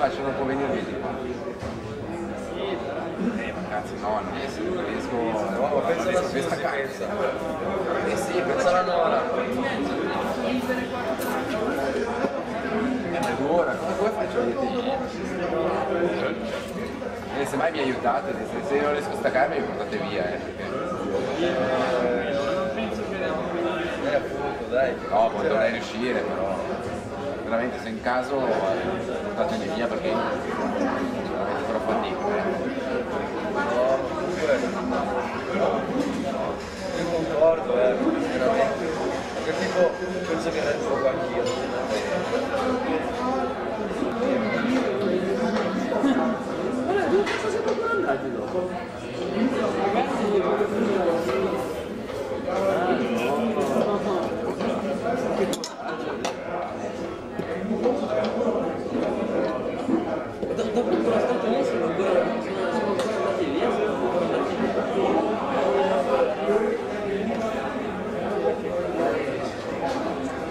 faccio, non può venire di qua. Eh, ma cazzo, no, non riesco, non riesco, No, alla non riesco a staccare. pensa. Eh sì, Pensa alla Nora. è dura, come, come faccio a dirti? Eh, se mai mi aiutate, se, se non riesco a staccarmi mi portate via, eh, perché... Eh appunto, dai. No, poi dovrei riuscire, però veramente se in caso eh, portatemi via perché veramente. No, comunque. Io concordo, eh, veramente. Perché tipo, penso che poco anch'io.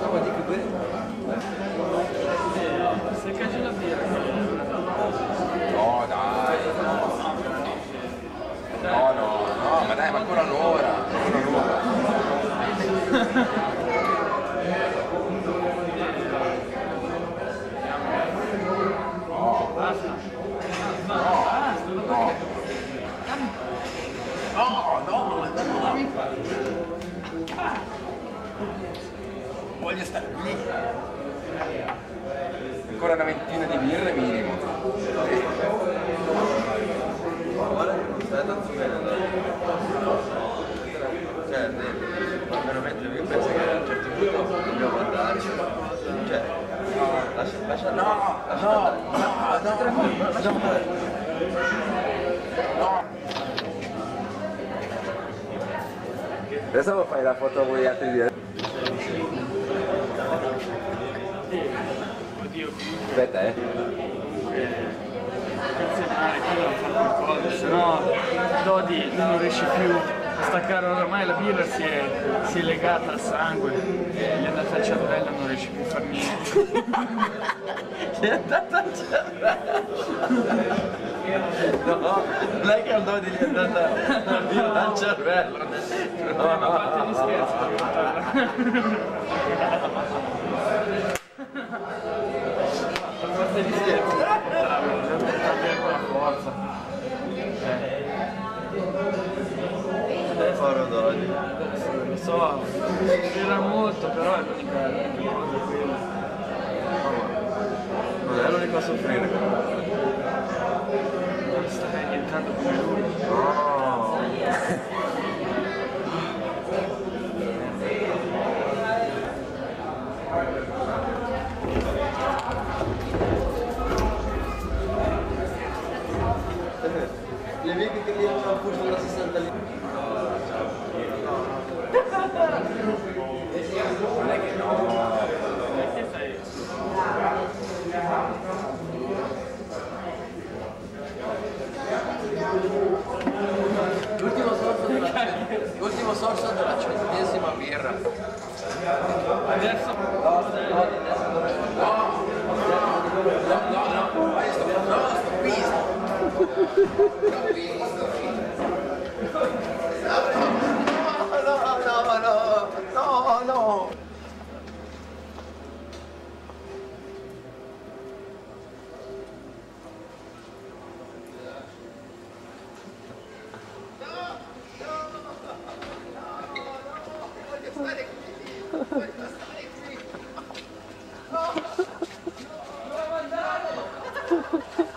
No, ma dico bene. No dai, no. No, no, no, ma dai, ma ancora un'ora, ancora un'ora. No. No, no. No, no, no. Voglio stare lì. Ancora una ventina di birre minimo. Guarda bene, dai. Cioè, veramente io penso che a un certo punto dobbiamo andare. Cioè, lascia, lascia No, lascia andare. no, Lascia andare. Adesso fai la foto con gli altri di Aspetta, eh. Se no Dodi non riesce più a staccare oramai la birra si è, si è legata al sangue, gli è andata al cervello non riesce più a fare niente. Gli è andata al cervello. No, non è che al Dodi gli è andata la birra al cervello. Ma a parte gli scherzi, a parte gli scherzi, con la forza. Povero Dodi. Lo so, era molto, però è l'unica l'unica cosa quella. Non è l'unico a soffrire. Non stai diventando come lui. No. Le vedi che lì hanno pulso della 60 lì? L'ultimo sorso della, centesima birra. Adesso No, Ha, ha, ha.